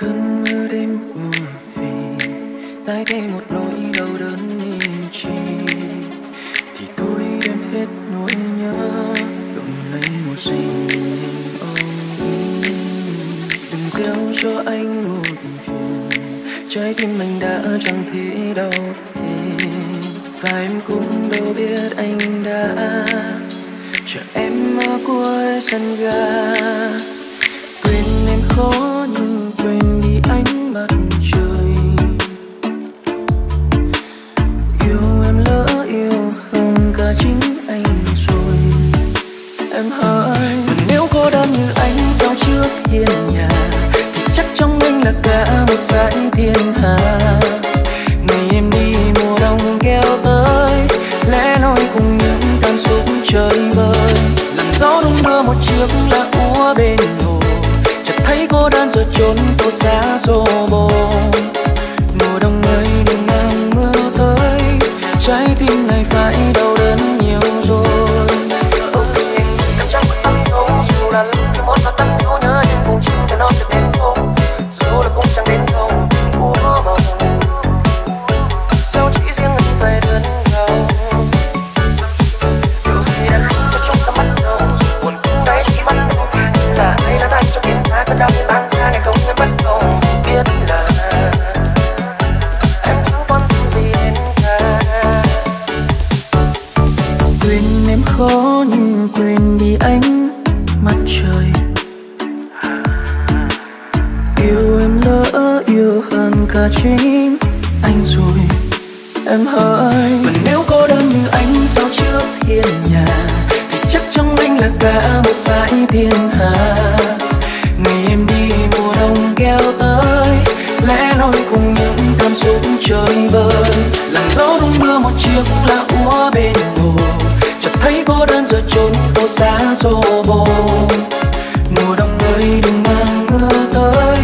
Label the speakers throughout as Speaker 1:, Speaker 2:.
Speaker 1: cơn mưa đêm ùa về tay thay một nỗi đau đớn như chi. Thì tôi đem hết nỗi nhớ đổi lấy một giây nhìn ông đừng gieo cho anh một phiền, trái tim anh đã chẳng thể đau thêm. Và em cũng đâu biết anh đã chờ em ở cuối sân ga. Quên em khó quên đi ánh mặt trời. Yêu em lỡ yêu hơn cả chính anh rồi. Em hỏi, và nếu cô đơn như anh, sao trước hiên nhà? Thì chắc trong anh là cả một dải thiên hà. Đơn trốn phố xa xô bồ. Thiên hà. Ngày em đi mùa đông kéo tới, lẽ loi cùng những cảm xúc chơi vơi làn gió đung đưa một chiếc lá úa bên hồ, chợt thấy cô đơn giờ trốn phố xa xô bồ. Mùa đông ơi, đừng mang mưa tới,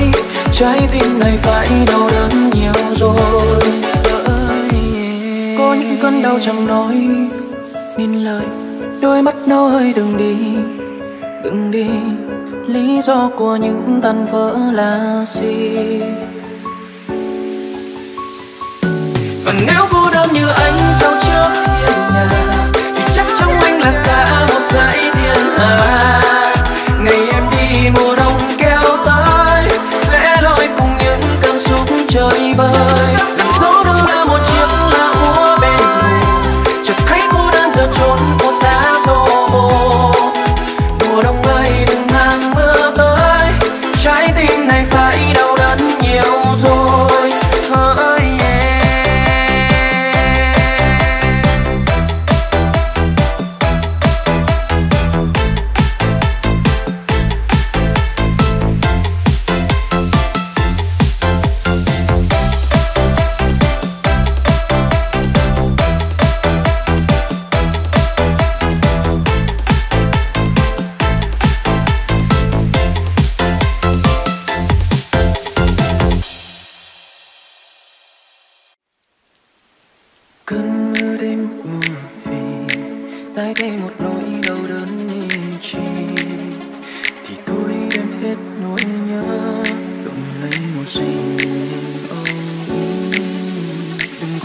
Speaker 1: trái tim này phải đau đớn nhiều rồi. Có những cơn đau chẳng nói nên lời, đôi mắt nói đừng đi đừng đi. Lý do của những tan vỡ là gì? Và nếu cô đơn như anh sau trước hiên nhà, thì chắc trong anh là cả một dãy thiên hà.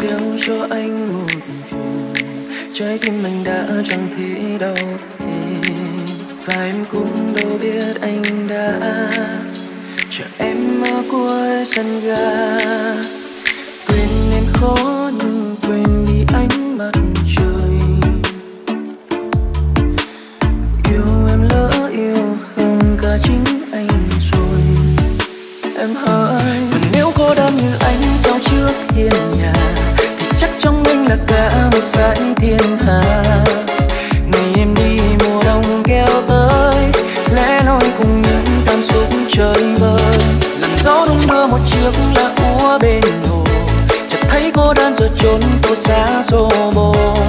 Speaker 1: Riêng cho anh một phiền. Trái tim anh đã chẳng thấy đau thêm. Và em cũng đâu biết anh đã chờ em ở cuối sân ga. Quên em khó nhưng quên đi ánh mặt cả thiên hà. Ngày em đi mùa đông kéo tới, lẽ loi cùng những cảm xúc chơi vơi lần gió đông đưa một chiếc lá úa bên hồ, chợt thấy cô đơn giờ trốn phố xa xô bồ.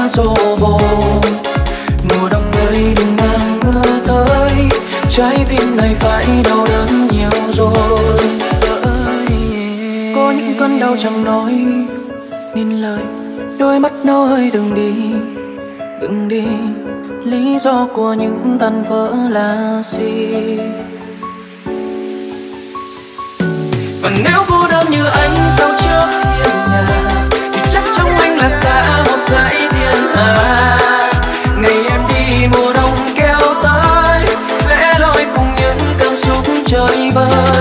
Speaker 1: lá bồ mùa đông nơi đừng mang mưa tới, trái tim này phải đau đớn nhiều rồi. Ờ, Có những cơn đau chẳng nói nên lời, đôi mắt nói đừng đi. Đừng đi, lý do của những tan vỡ là gì? Và nếu cô đơn như anh, sao chưa hiểu? 吧。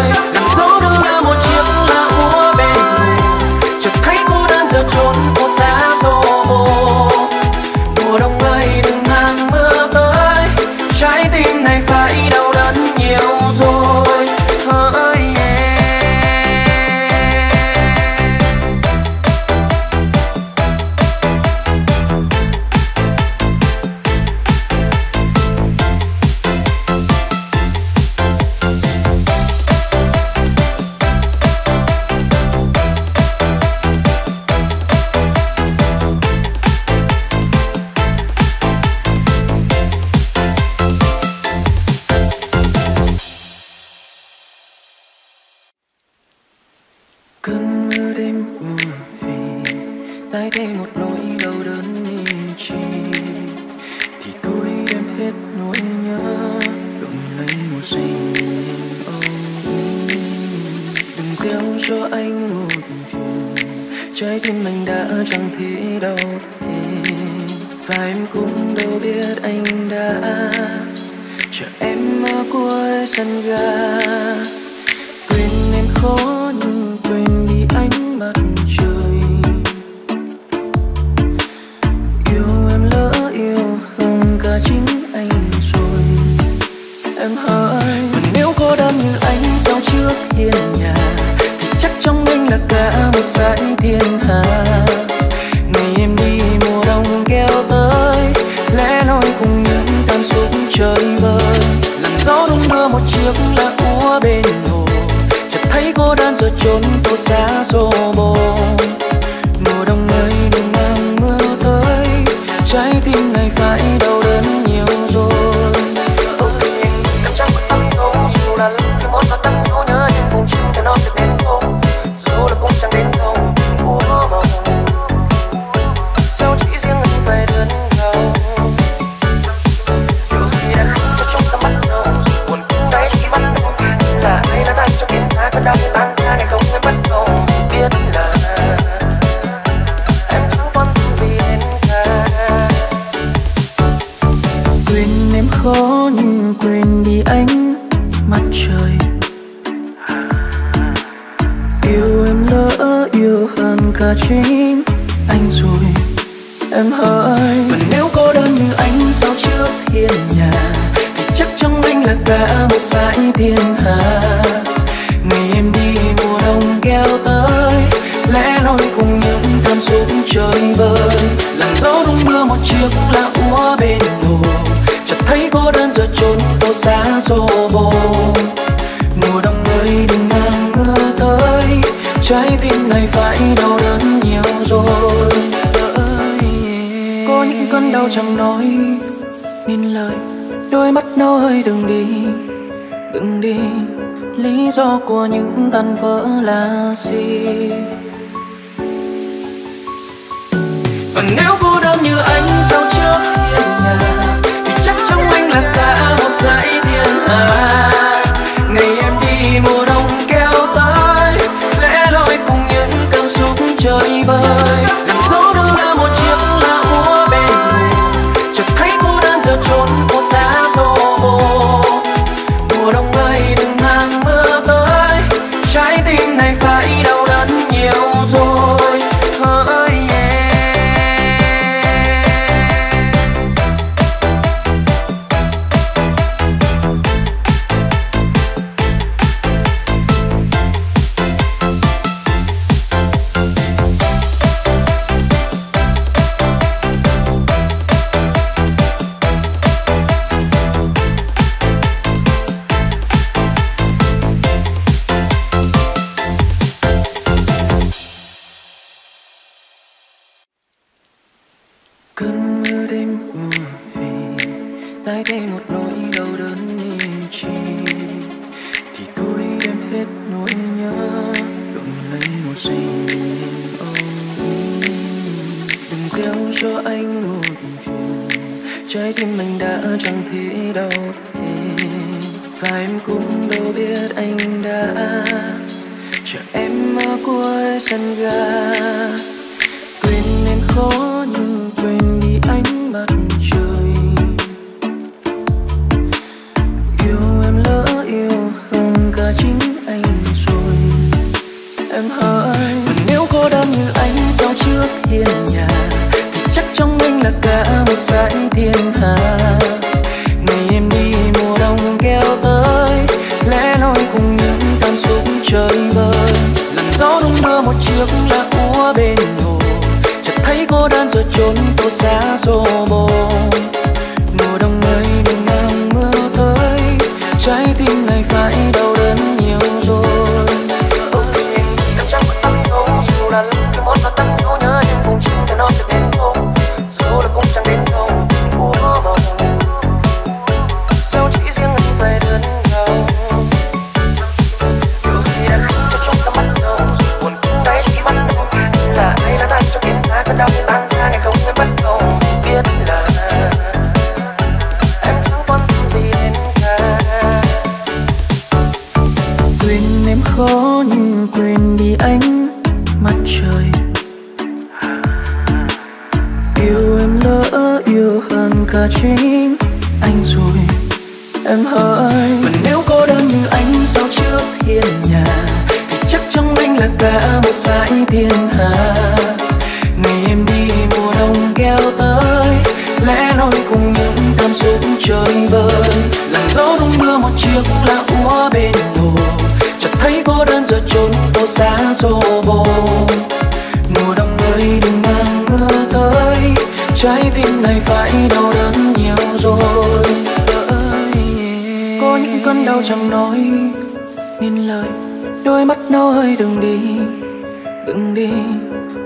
Speaker 1: sân ga. Quên nên khó nhưng quên đi ánh mặt trời. Yêu em lỡ yêu hơn cả chính anh rồi. Em hỡi nếu có đâm như anh sau trước hiên nhà? Thì chắc trong anh là cả một dải thiên hà. Ngày em đi mùa đông kéo tới, lẽ nói cùng những cảm xúc trời vơi chiếc lá úa bên hồ, chợt thấy cô đơn rồi trốn phố xa xô bồ. Mùa đông ơi, đừng mang mưa tới, trái tim này phải đâu những cơn đau chẳng nói nên lời. Đôi mắt nó đừng đi đừng đi. Lý do của những tan vỡ là gì? Và nếu cô đơn như anh sau trước hiền nhà, thì chắc trong anh là cả một dãy thiên hà ngày em đi mùa đông kéo tới, lẽ loi cùng những cảm xúc chơi vơi. em hỡi. Và nếu cô đơn như anh sao trước thiên nhà, thì chắc trong anh là cả một dải thiên hà. Ngày em đi mùa đông kéo tới, lẽ nói cùng những cảm xúc trời vơi. Làm gió đung đưa một chiếc lá úa bên hồ, chợt thấy cô đơn rồi trốn phố xa xô bồ. Mùa đông ơi, đừng mang mưa tới, trái tim này phải đau đớn tal, por tan đi.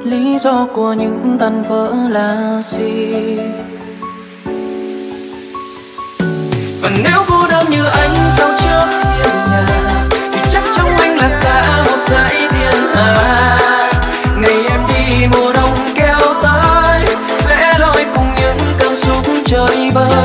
Speaker 1: Lý do của những tan vỡ là gì? Và nếu cô đơn như anh sau trước hiên nhà, thì chắc trong anh là cả một dãy thiên hà ngày em đi mùa đông kéo tới, lẽ loi cùng những cảm xúc trời bời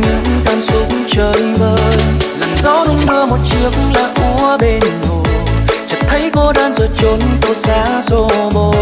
Speaker 1: những cảm xúc chơi vơi, làn gió đung đưa một chiếc lá úa bên hồ. Chợt thấy cô đơn rồi trốn phố xa xô bồ.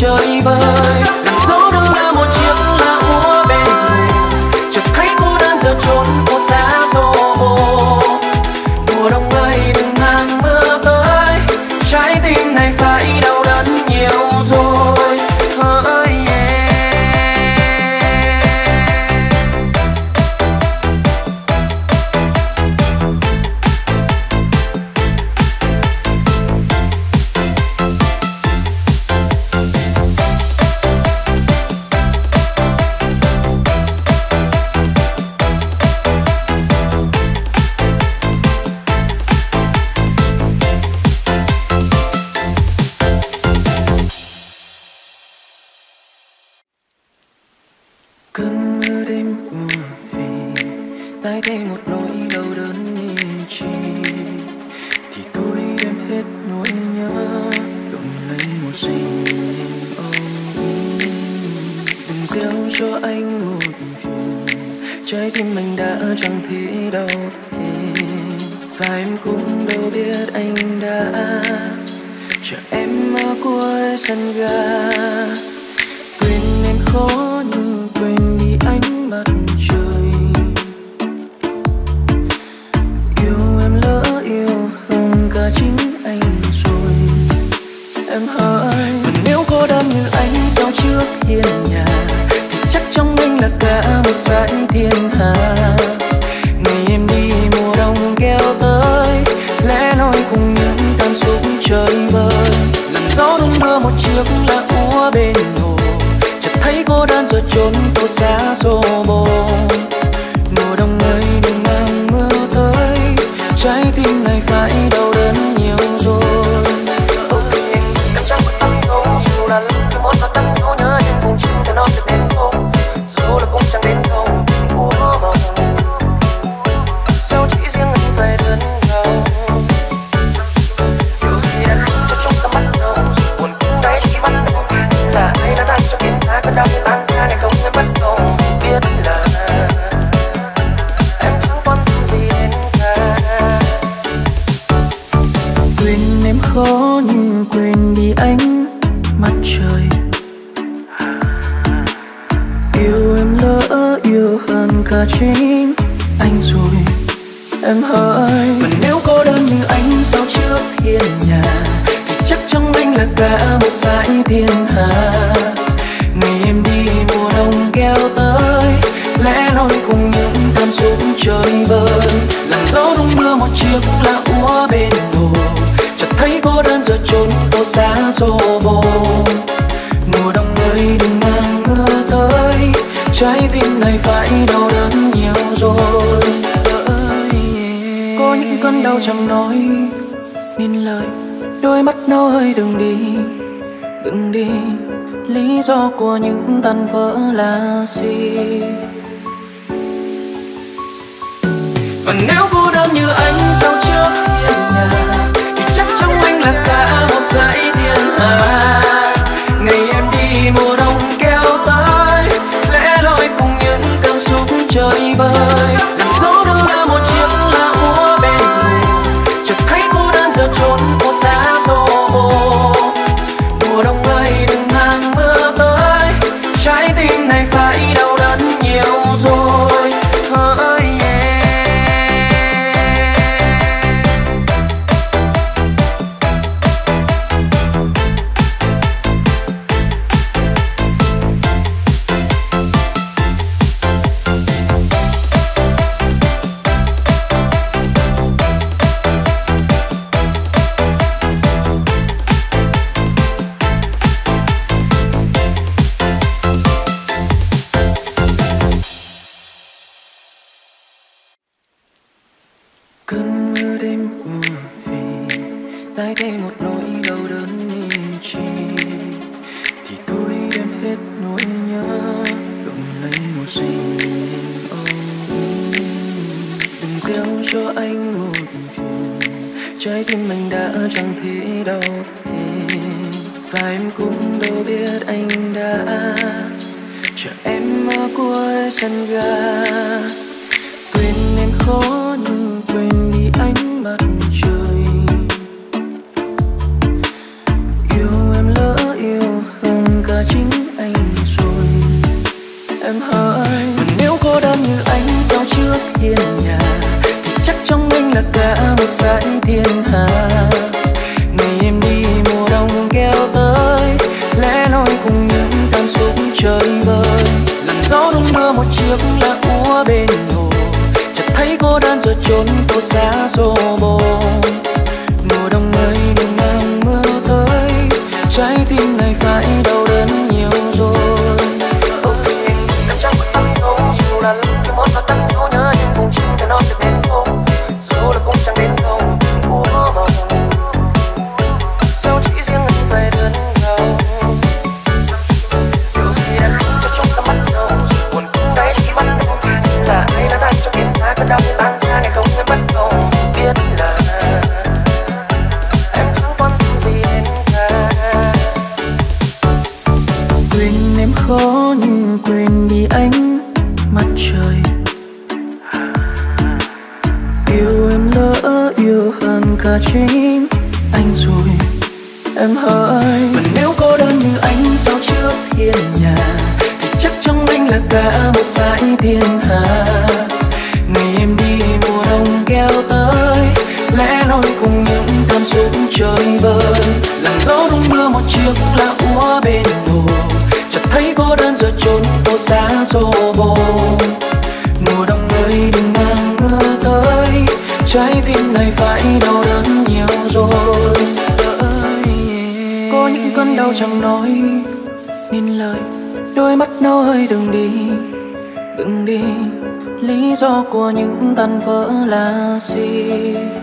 Speaker 1: 这一把 tim này phải đau đớn nhiều rồi. của những tan vỡ là gì? Và nếu cô đơn như anh, sao trước hiền nhà tan vỡ là gì?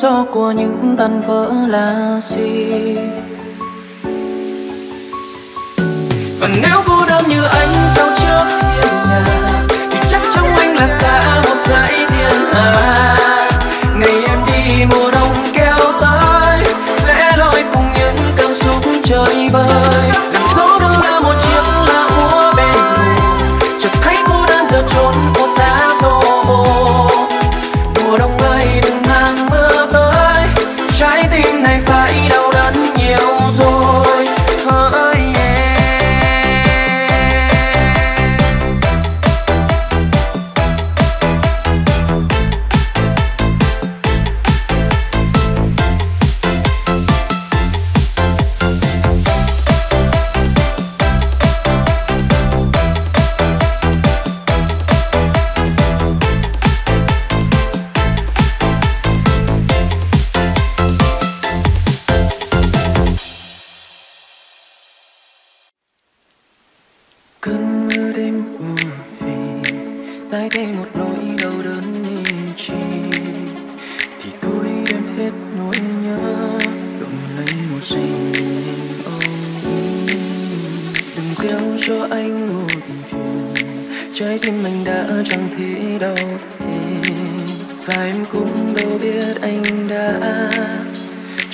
Speaker 1: do của những tan vỡ là gì? Và nếu cô đơn như anh, sao trước hiên nhà?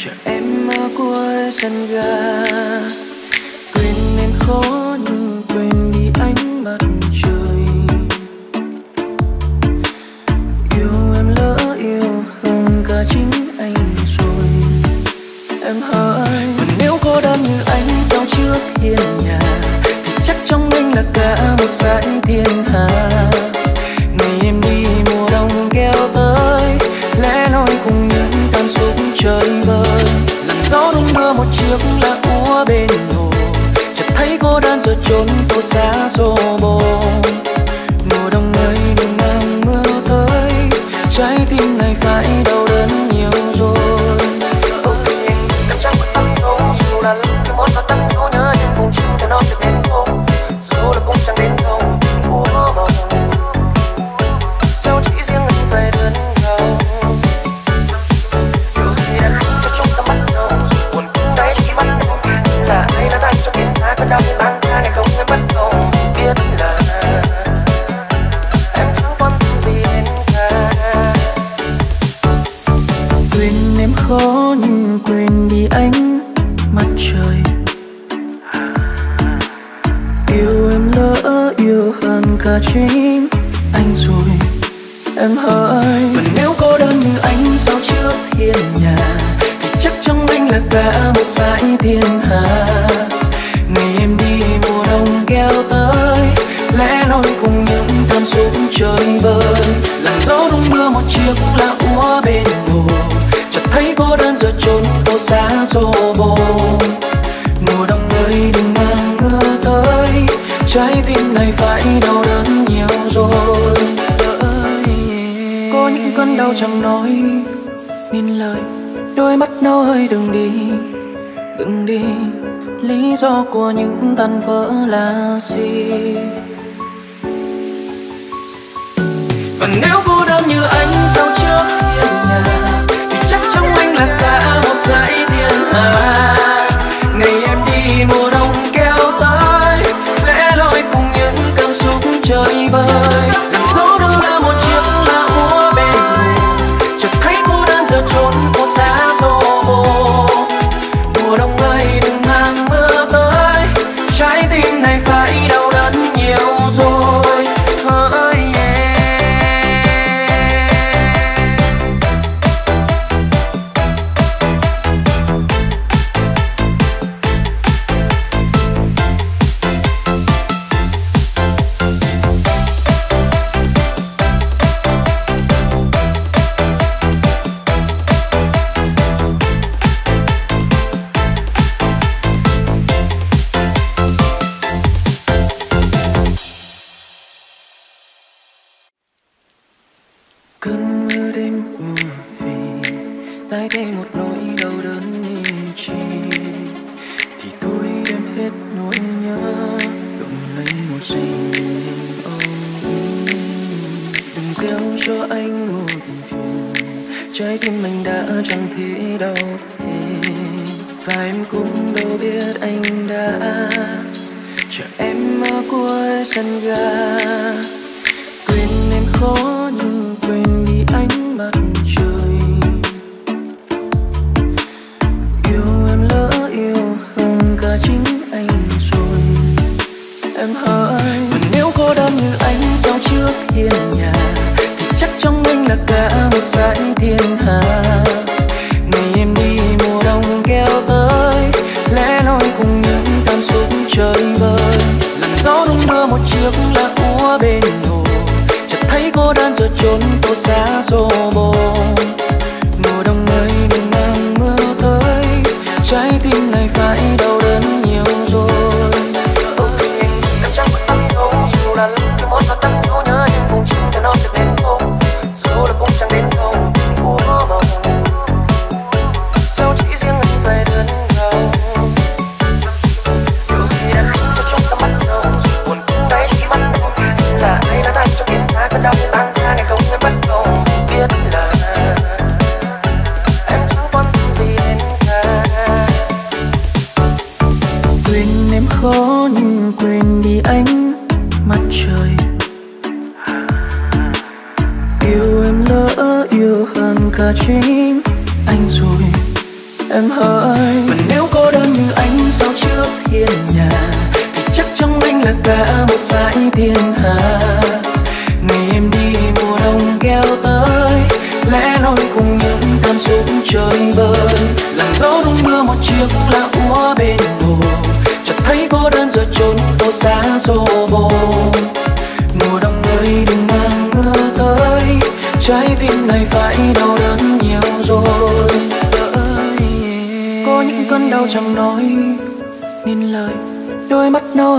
Speaker 1: chờ em ở cuối sân ga, quên nên khó nhưng quên đi ánh mặt trời. Yêu em lỡ yêu hơn cả chính anh rồi. Em hỡi và nếu cô đơn như anh, sao trước hiên nhà? Thì chắc trong anh là cả một dải thiên hà. hơn cả chính anh rồi, em hỡi. Và nếu cô đơn như anh sau trước thiên nhà? Thì chắc trong anh là cả một dải thiên hà. Ngày em đi mùa đông kéo tới, lẽ nói cùng những cảm xúc chơi vơi. làm dấu đúng mưa một chiếc lá úa bên hồ, chợt thấy cô đơn giờ trốn phố xa xô bồ. Mùa đông nơi đừng mang trái tim này phải đau đớn nhiều rồi. Có những cơn đau chẳng nói nên lời, đôi mắt nói đừng đi. Đừng đi, lý do của những tan vỡ là gì? Và nếu cô đơn như anh sau trước hiền nhà, thì chắc trong anh là cả một dãy thiên hà. riêng cho anh một mình trái tim anh đã chẳng thể đau thêm. Và em cũng đâu biết anh đã chờ em ở cuối sân ga. Quên em khó nhưng quên đi ánh mặt trời. Yêu em lỡ yêu hơn cả chính anh rồi. Em hỡi và nếu cô đơn như anh, sao trước hiên nhà? đã một dải thiên hà.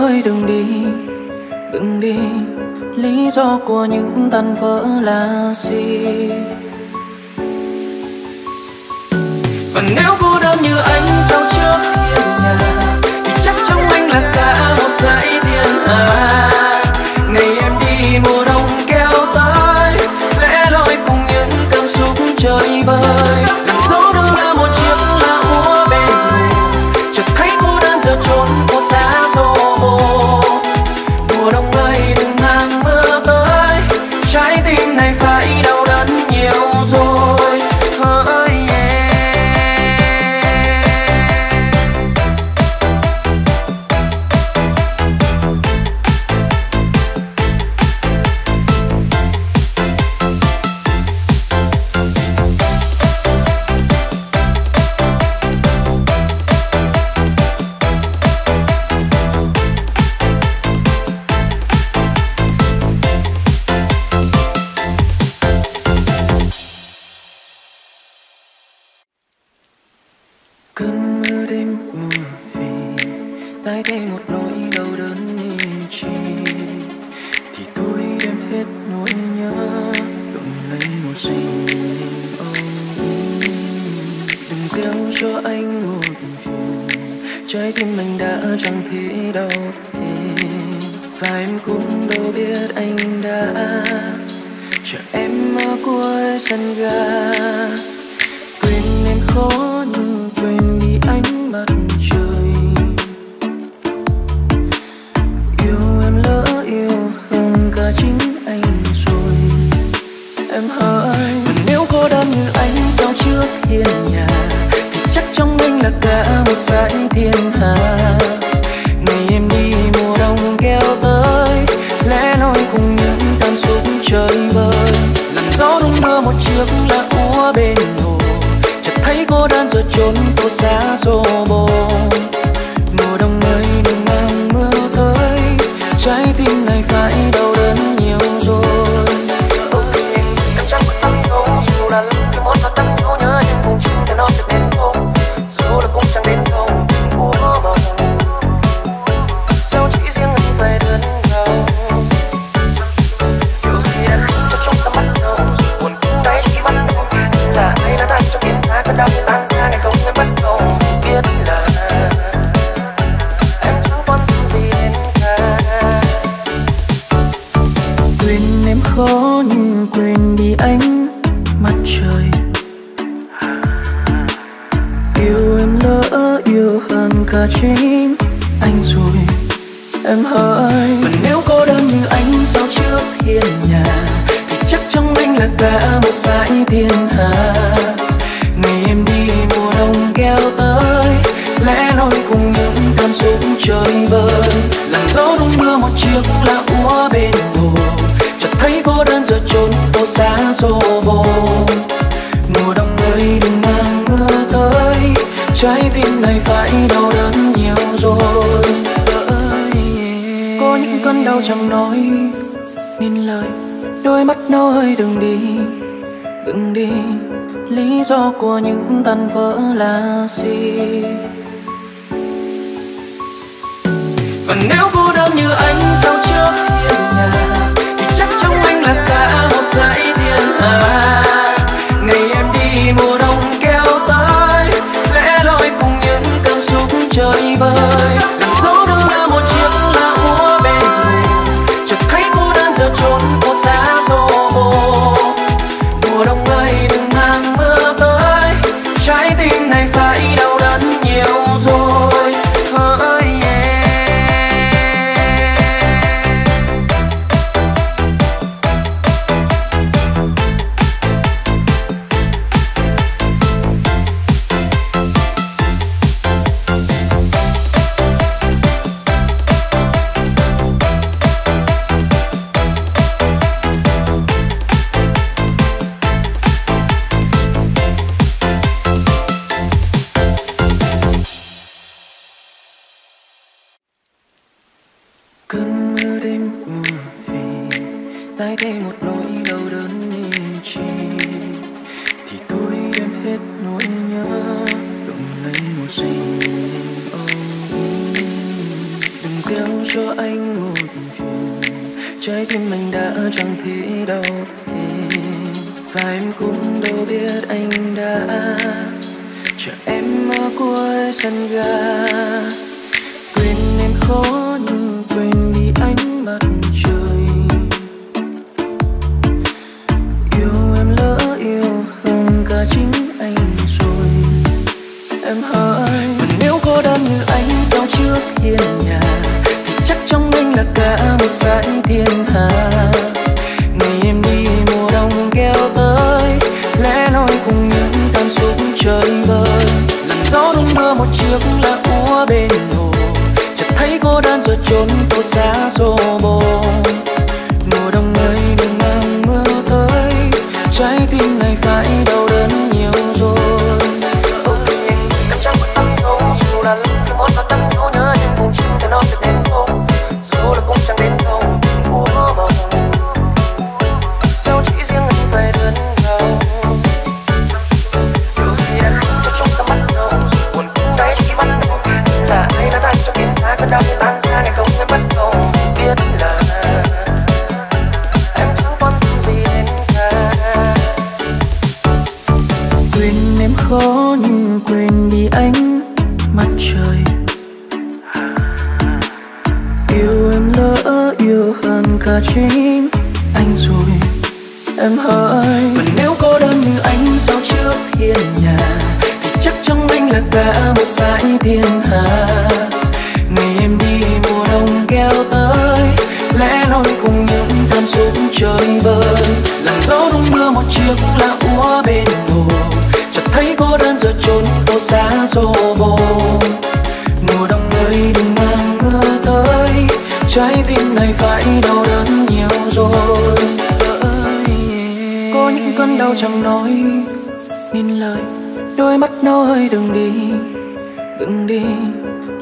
Speaker 1: ơi, đừng đi. Đừng đi. Lý do của những tan vỡ là gì? Và nếu cô đơn như anh, sao và em cũng đâu biết anh đã chờ em ở cuối sân ga. Quên em khó nhưng quên đi ánh mặt trời. Yêu em lỡ yêu hơn cả chính anh rồi. Em hỡi và nếu cô đơn như anh, sao trước hiên nhà? Thì chắc trong anh là cả một dải thiên hà. xa xô bồ trái tim này phải đau đớn nhiều rồi. Có những cơn đau chẳng nói nên lời. Đôi mắt nói đừng đi đừng đi. Lý do của những tan vỡ là gì? Và nếu cô đơn như anh sau trước hiên nhà? Thì chắc trong anh là cả một dãy thiên hà. Ngày em đi mùa đông chơi vơi.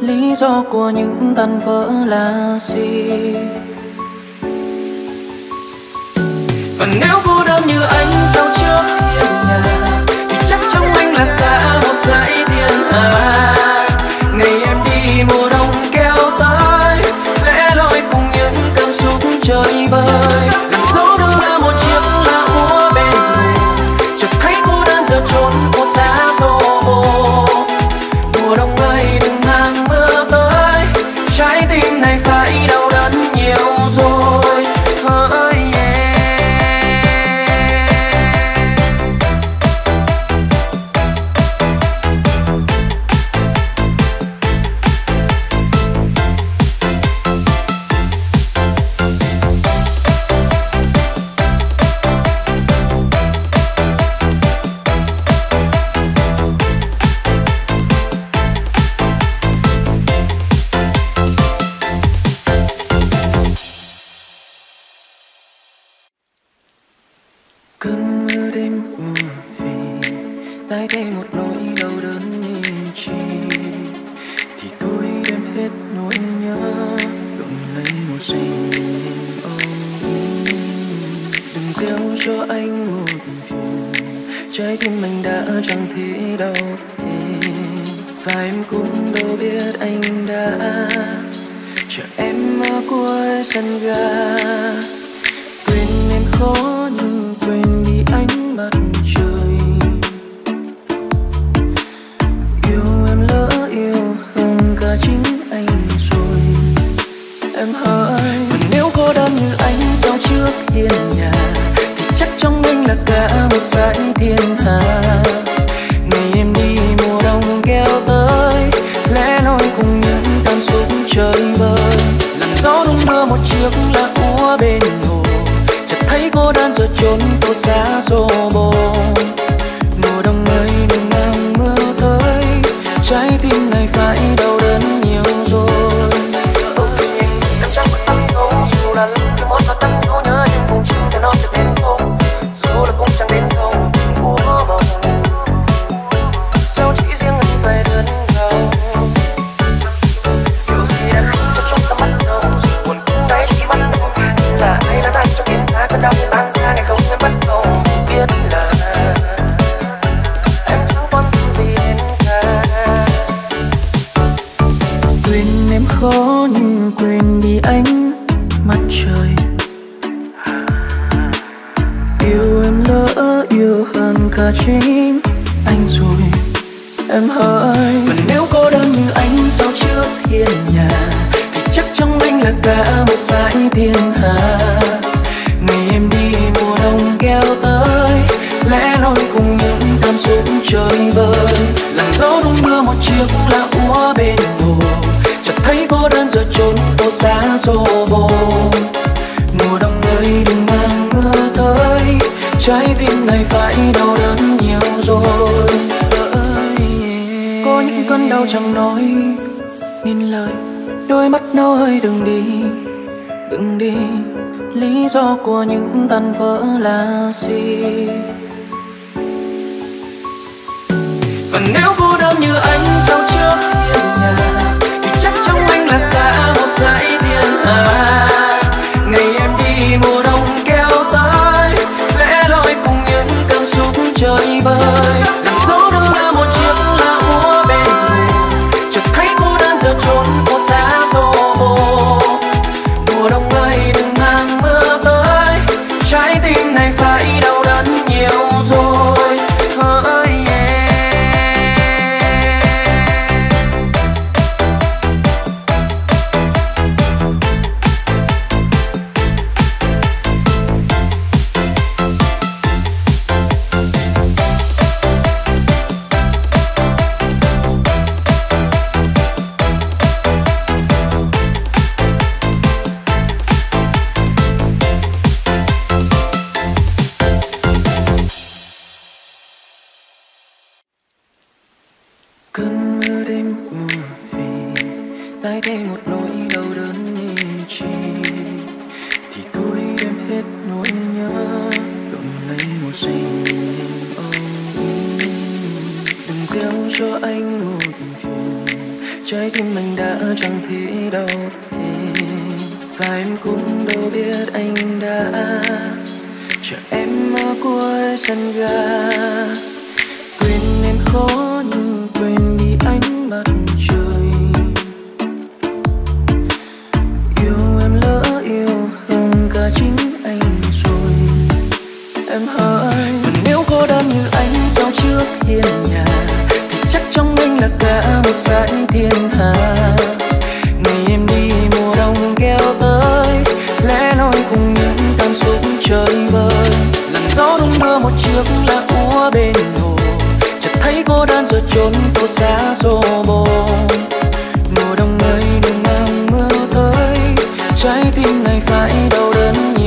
Speaker 1: lý do của những tan vỡ là gì? Và nếu cô đơn như anh sau trước hiên nhà, thì chắc trong anh là cả một dãy thiên hà ngày em đi mùa đông keo tới, lẽ loi cùng những cảm xúc trời bời vãn thiên hạ. xa xô bồ mùa đông mới đường ngang mưa tới, trái tim này phải đau đớn nhiều.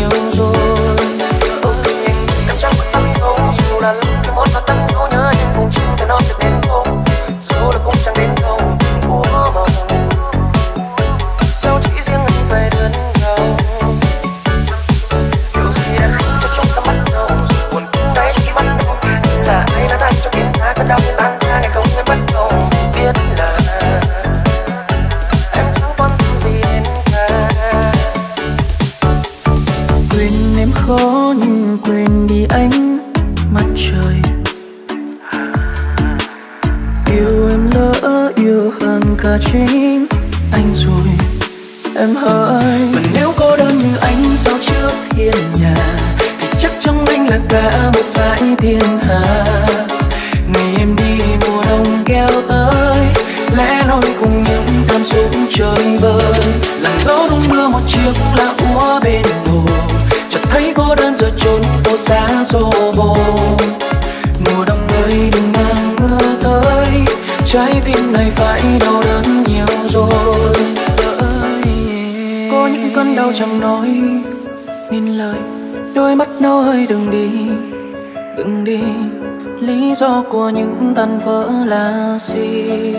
Speaker 1: Của những tan vỡ là gì?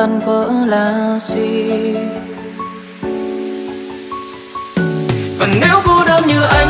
Speaker 1: tan vỡ là gì? Và nếu cô đơn như anh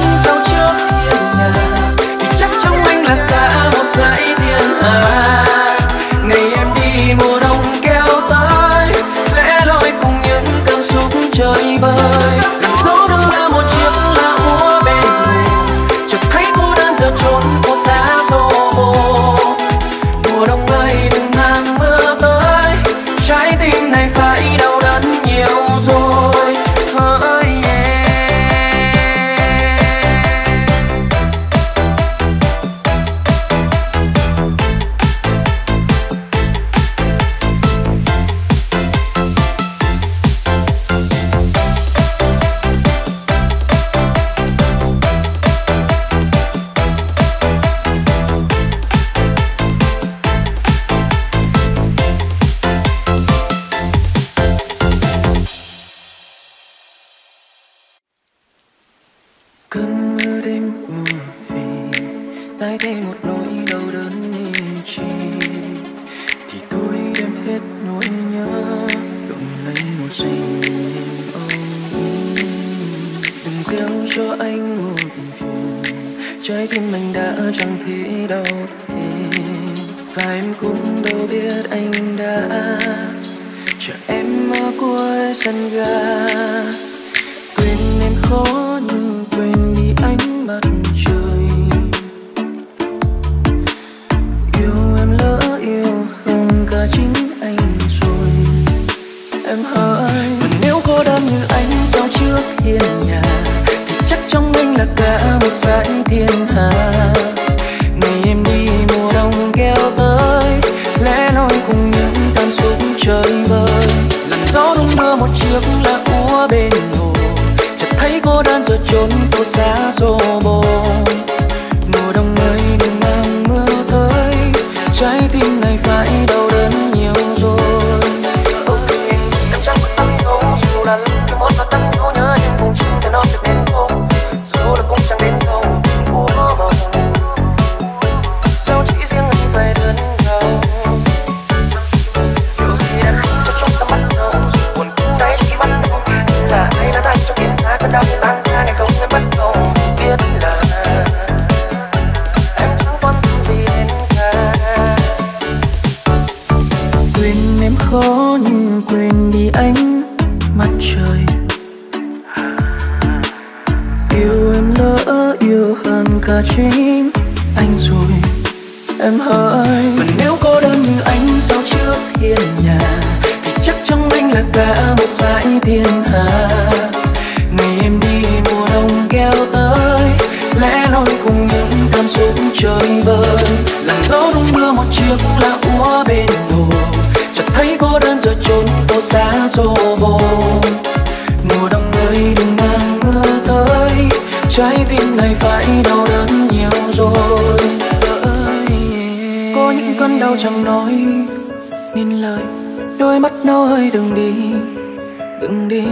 Speaker 1: chẳng thấy đâu thì và em cũng đâu biết anh đã chờ em ở cuối sân ga. Quên em khó nhưng quên đi ánh mặt trời. Yêu em lỡ yêu hơn cả chính anh rồi. Em hỡi và nếu cô đơn như anh sao trước hiên nhà? Thì chắc trong anh là cả một dải thiên hà. đơn rồi trốn phố xa rồi ánh anh mặt trời. Yêu em lỡ yêu hơn cả chính anh rồi, em hỡi. Và nếu cô đơn như anh sau trước hiên nhà, thì chắc trong anh là cả một dải thiên hà ngày em đi mùa đông kéo tới, lẽ loi cùng những cảm xúc chơi vơi. Làm gió đung đưa một chiếc lá úa bên hồ chợt thấy cô đơn giờ trốn phố xa xô bồ mùa đông nơi đừng mang mưa tới. Trái tim này phải đau đớn nhiều rồi. Ờ, có những cơn đau chẳng nói nên lời. Đôi mắt nói đừng đi. Đừng đi.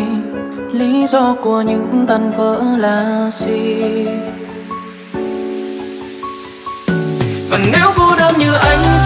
Speaker 1: Lý do của những tan vỡ là gì? Và nếu cô đơn như anh